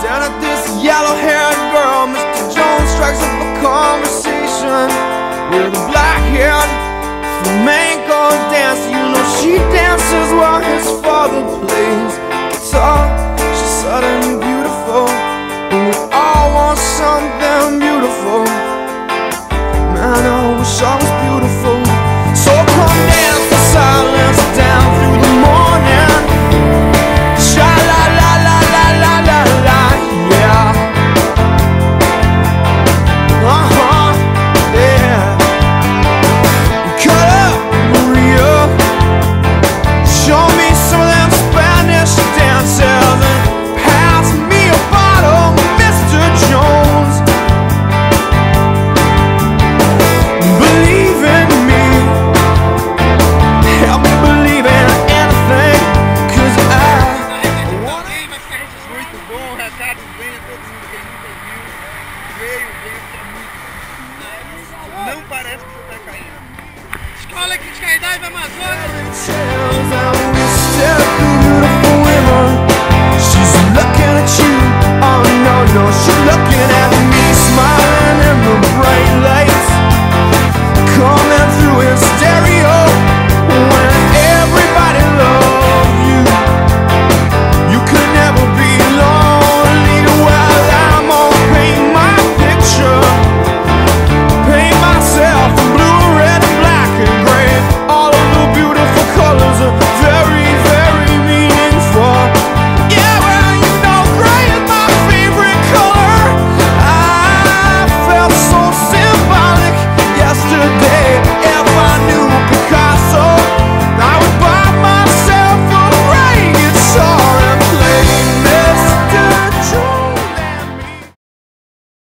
Stand at this yellow-haired girl, Mr. Jones strikes up a conversation with a black-haired flamenco dancer. You know she dances while his father plays. escola que te cai da Amazônia.